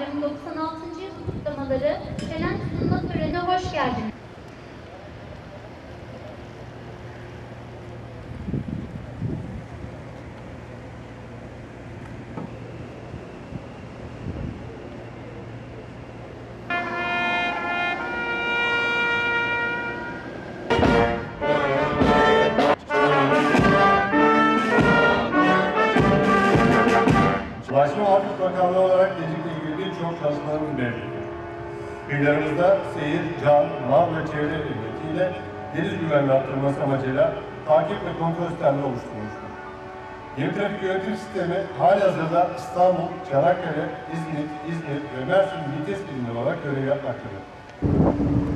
Bayramı 96. yıl kutlamaları şenen sunma törenine hoş geldiniz. Ulaşma Afet Bakanlığı olarak Gecik'le ilgili birçok çalışmalarımız mevcut. Kıyılarımızda seyir, can, mal ve çevre emniyetiyle deniz güvenliği arttırılması amacıyla takip ve kontrol sistemleri oluşturulmuştur. Yeni trafik yönetim sistemi halihazırda İstanbul, Çanakkale, İzmit, İzmir ve Mersin vites birimleri olarak görev yapmaktadır.